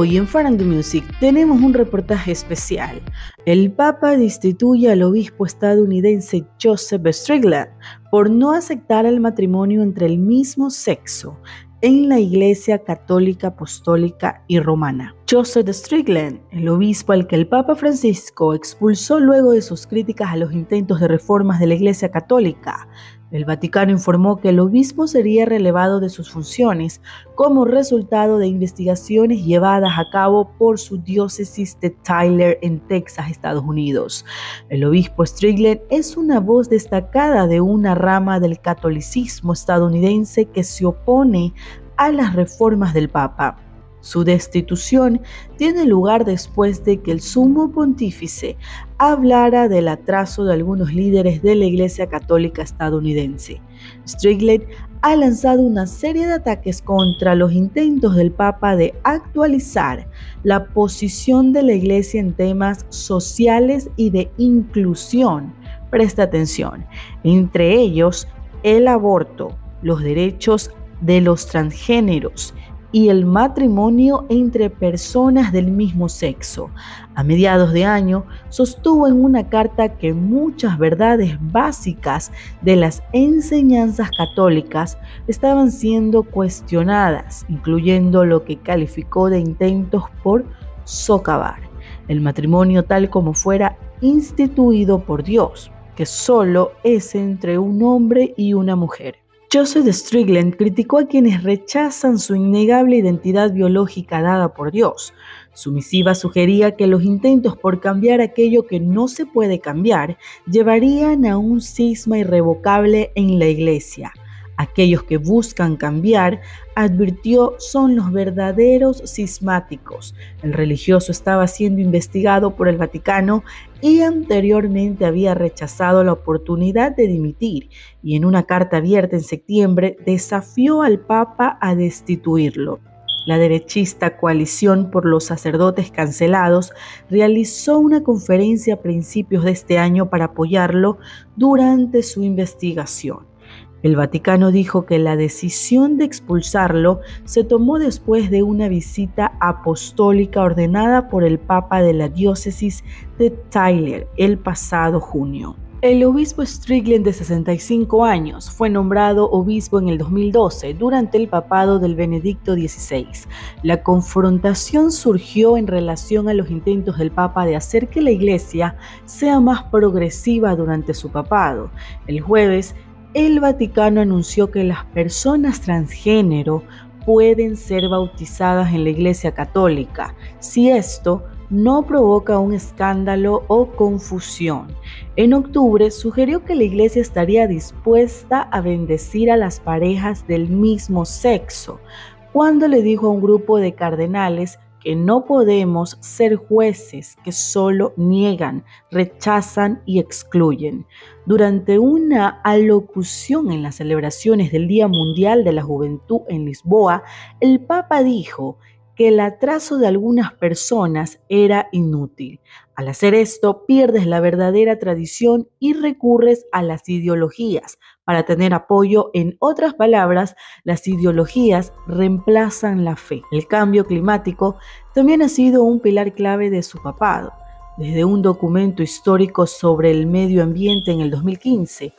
Hoy en Farandom Music tenemos un reportaje especial. El Papa destituye al obispo estadounidense Joseph Strickland por no aceptar el matrimonio entre el mismo sexo en la Iglesia Católica Apostólica y Romana. Joseph Strickland, el obispo al que el Papa Francisco expulsó luego de sus críticas a los intentos de reformas de la Iglesia Católica, el Vaticano informó que el obispo sería relevado de sus funciones como resultado de investigaciones llevadas a cabo por su diócesis de Tyler en Texas, Estados Unidos. El obispo Strickland es una voz destacada de una rama del catolicismo estadounidense que se opone a las reformas del Papa. Su destitución tiene lugar después de que el sumo pontífice hablara del atraso de algunos líderes de la Iglesia Católica estadounidense. Strickland ha lanzado una serie de ataques contra los intentos del Papa de actualizar la posición de la Iglesia en temas sociales y de inclusión. Presta atención, entre ellos el aborto, los derechos de los transgéneros, y el matrimonio entre personas del mismo sexo. A mediados de año sostuvo en una carta que muchas verdades básicas de las enseñanzas católicas estaban siendo cuestionadas, incluyendo lo que calificó de intentos por socavar el matrimonio tal como fuera instituido por Dios, que solo es entre un hombre y una mujer. Joseph Strickland criticó a quienes rechazan su innegable identidad biológica dada por Dios. Su misiva sugería que los intentos por cambiar aquello que no se puede cambiar llevarían a un cisma irrevocable en la Iglesia. Aquellos que buscan cambiar, advirtió, son los verdaderos cismáticos. El religioso estaba siendo investigado por el Vaticano y anteriormente había rechazado la oportunidad de dimitir y en una carta abierta en septiembre desafió al Papa a destituirlo. La derechista Coalición por los Sacerdotes Cancelados realizó una conferencia a principios de este año para apoyarlo durante su investigación. El Vaticano dijo que la decisión de expulsarlo se tomó después de una visita apostólica ordenada por el Papa de la diócesis de Tyler el pasado junio. El obispo Strickland de 65 años fue nombrado obispo en el 2012 durante el papado del Benedicto XVI. La confrontación surgió en relación a los intentos del Papa de hacer que la Iglesia sea más progresiva durante su papado. El jueves, el Vaticano anunció que las personas transgénero pueden ser bautizadas en la Iglesia Católica si esto no provoca un escándalo o confusión. En octubre sugirió que la Iglesia estaría dispuesta a bendecir a las parejas del mismo sexo, cuando le dijo a un grupo de cardenales que no podemos ser jueces que solo niegan, rechazan y excluyen. Durante una alocución en las celebraciones del Día Mundial de la Juventud en Lisboa, el Papa dijo que el atraso de algunas personas era inútil. Al hacer esto, pierdes la verdadera tradición y recurres a las ideologías para tener apoyo. En otras palabras, las ideologías reemplazan la fe. El cambio climático también ha sido un pilar clave de su papado. Desde un documento histórico sobre el medio ambiente en el 2015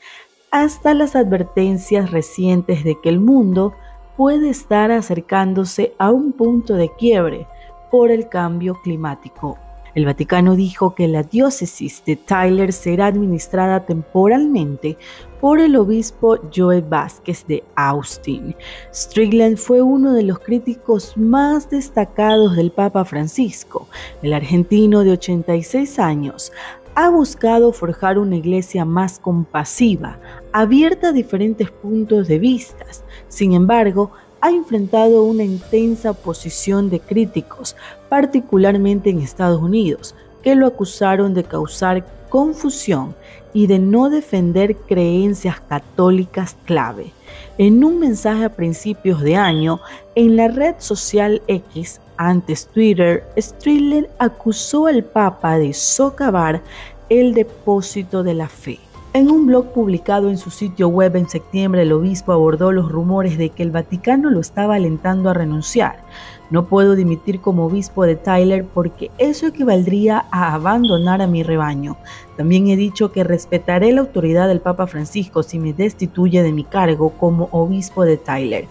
hasta las advertencias recientes de que el mundo puede estar acercándose a un punto de quiebre por el cambio climático. El Vaticano dijo que la diócesis de Tyler será administrada temporalmente por el obispo Joe Vázquez de Austin. Strickland fue uno de los críticos más destacados del Papa Francisco. El argentino de 86 años ha buscado forjar una iglesia más compasiva, abierta a diferentes puntos de vista. Sin embargo, ha enfrentado una intensa oposición de críticos, particularmente en Estados Unidos, que lo acusaron de causar confusión y de no defender creencias católicas clave. En un mensaje a principios de año, en la red social X, antes Twitter, Striller acusó al Papa de socavar el depósito de la fe. En un blog publicado en su sitio web en septiembre, el obispo abordó los rumores de que el Vaticano lo estaba alentando a renunciar. No puedo dimitir como obispo de Tyler porque eso equivaldría a abandonar a mi rebaño. También he dicho que respetaré la autoridad del Papa Francisco si me destituye de mi cargo como obispo de Tyler.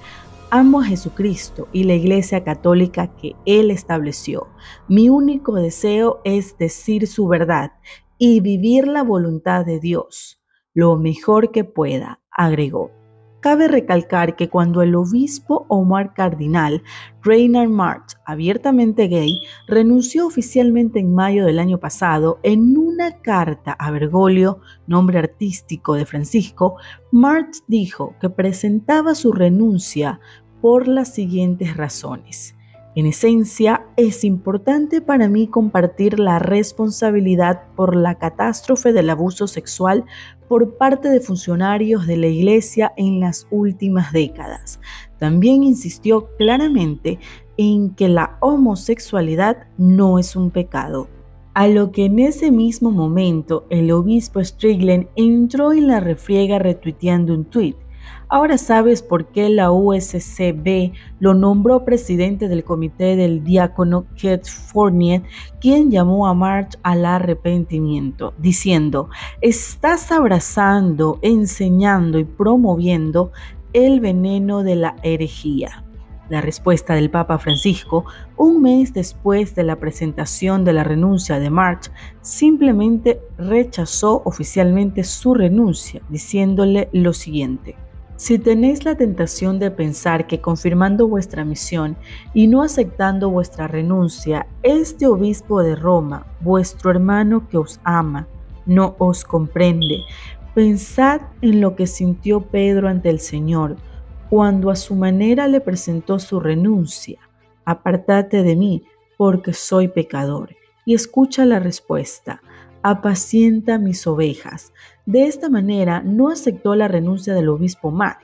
Amo a Jesucristo y la Iglesia Católica que Él estableció. Mi único deseo es decir su verdad y vivir la voluntad de Dios lo mejor que pueda, agregó. Cabe recalcar que cuando el obispo Omar Cardinal Reynard March, abiertamente gay, renunció oficialmente en mayo del año pasado, en una carta a Bergoglio, nombre artístico de Francisco, March dijo que presentaba su renuncia por las siguientes razones. En esencia, es importante para mí compartir la responsabilidad por la catástrofe del abuso sexual por parte de funcionarios de la Iglesia en las últimas décadas. También insistió claramente en que la homosexualidad no es un pecado. A lo que en ese mismo momento el obispo Strickland entró en la refriega retuiteando un tuit Ahora sabes por qué la USCB lo nombró presidente del comité del diácono Keith quien llamó a March al arrepentimiento, diciendo, estás abrazando, enseñando y promoviendo el veneno de la herejía. La respuesta del Papa Francisco, un mes después de la presentación de la renuncia de March, simplemente rechazó oficialmente su renuncia, diciéndole lo siguiente. Si tenéis la tentación de pensar que confirmando vuestra misión y no aceptando vuestra renuncia, este obispo de Roma, vuestro hermano que os ama, no os comprende, pensad en lo que sintió Pedro ante el Señor cuando a su manera le presentó su renuncia. Apartate de mí, porque soy pecador. Y escucha la respuesta apacienta mis ovejas. De esta manera no aceptó la renuncia del obispo Matt,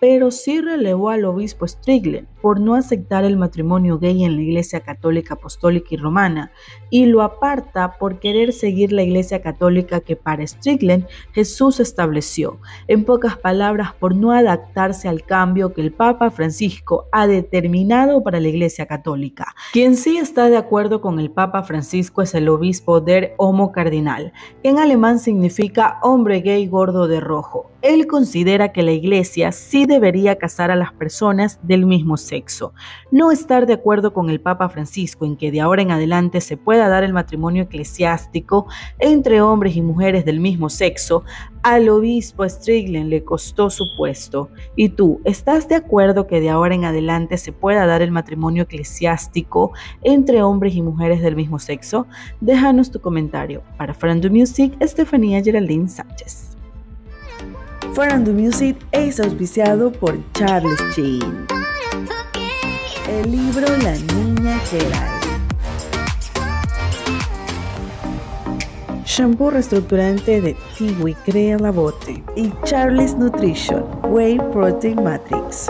pero sí relevó al obispo Strickland por no aceptar el matrimonio gay en la Iglesia Católica Apostólica y Romana y lo aparta por querer seguir la Iglesia Católica que para Strickland Jesús estableció. En pocas palabras, por no adaptarse al cambio que el Papa Francisco ha determinado para la Iglesia Católica. Quien sí está de acuerdo con el Papa Francisco es el obispo Der Homo Cardinal, que en alemán significa hombre gay gordo de rojo. Él considera que la Iglesia sí debería casar a las personas del mismo sexo. No estar de acuerdo con el Papa Francisco en que de ahora en adelante se pueda dar el matrimonio eclesiástico entre hombres y mujeres del mismo sexo, al obispo Strickland le costó su puesto. ¿Y tú, estás de acuerdo que de ahora en adelante se pueda dar el matrimonio eclesiástico entre hombres y mujeres del mismo sexo? Déjanos tu comentario. Para Frandu Music, Estefanía Geraldine Sánchez. Frandu Music es auspiciado por Charles Chin el libro La Niña Geral. Shampoo reestructurante de Tiwi Crea la Bote y Charles Nutrition Whey Protein Matrix.